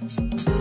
Bye.